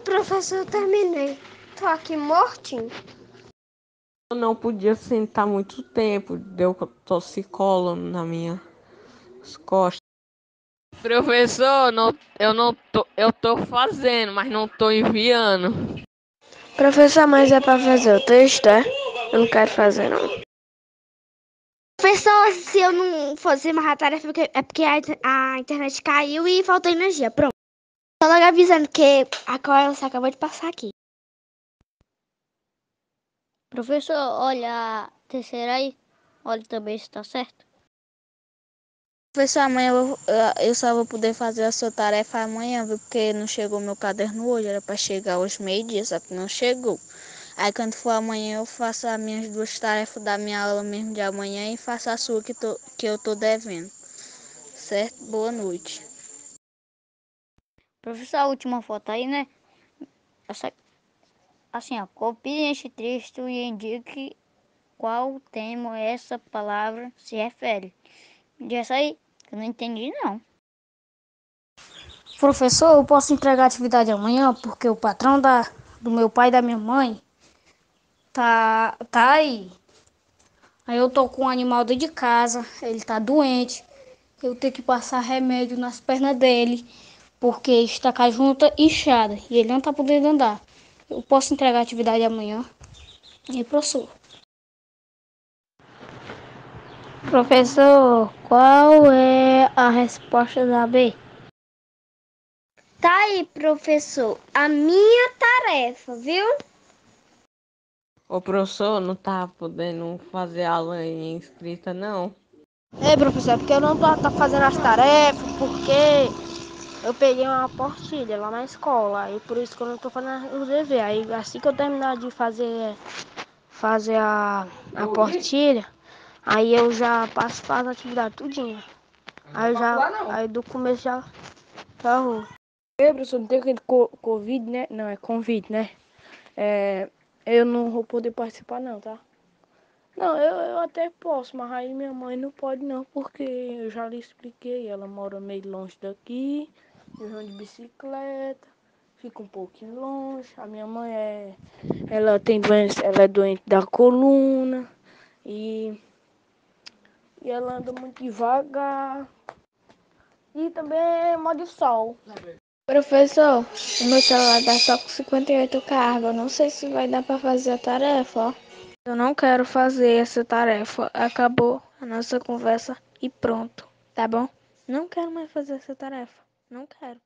professor, eu terminei. Tô aqui mortinho. Eu não podia sentar muito tempo, deu torcicolo na minha costas. Professor, não, eu não tô, eu tô fazendo, mas não tô enviando. Professor, mas é pra fazer o texto, é? Eu não quero fazer, não. Professor, se eu não fazer mais a tarefa, é porque a, a internet caiu e faltou energia. Pronto. Logo avisando que a você acabou de passar aqui. Professor, olha a terceira aí. Olha também se tá certo. Professor, amanhã eu, eu só vou poder fazer a sua tarefa amanhã, viu? Porque não chegou meu caderno hoje, era para chegar hoje meio-dia, só que não chegou. Aí quando for amanhã eu faço as minhas duas tarefas da minha aula mesmo de amanhã e faço a sua que, tô, que eu tô devendo. Certo? Boa noite. Professor, a última foto aí, né? Essa, assim, ó, copie este texto e indique qual tema essa palavra se refere. E essa aí, eu não entendi não. Professor, eu posso entregar a atividade amanhã porque o patrão da, do meu pai e da minha mãe tá, tá aí. Aí eu tô com um animal dentro de casa, ele tá doente. Eu tenho que passar remédio nas pernas dele porque está com a junta inchada e ele não tá podendo andar. Eu posso entregar a atividade amanhã. E professor? Professor, qual é a resposta da B? Tá aí, professor, a minha tarefa, viu? O professor não tá podendo fazer aula em escrita, não. É, professor, porque eu não tô, tô fazendo as tarefas, porque eu peguei uma portilha lá na escola, e por isso que eu não tô fazendo o dever. Aí assim que eu terminar de fazer, fazer a, a portilha, aí eu já passo para as atividades tudinho. Aí já, aí do começo já pra rua. Ei, professor, não tem aquele co Covid, né? Não, é Covid, né? É, eu não vou poder participar não, tá? Não, eu, eu até posso, mas aí minha mãe não pode não, porque eu já lhe expliquei, ela mora meio longe daqui, eu vou de bicicleta, fica um pouquinho longe, a minha mãe é, ela tem doença, ela é doente da coluna e, e ela anda muito devagar e também é mó de sol. Professor, o meu celular tá só com 58 cargas, não sei se vai dar para fazer a tarefa, ó. Eu não quero fazer essa tarefa. Acabou a nossa conversa e pronto, tá bom? Não quero mais fazer essa tarefa. Não quero.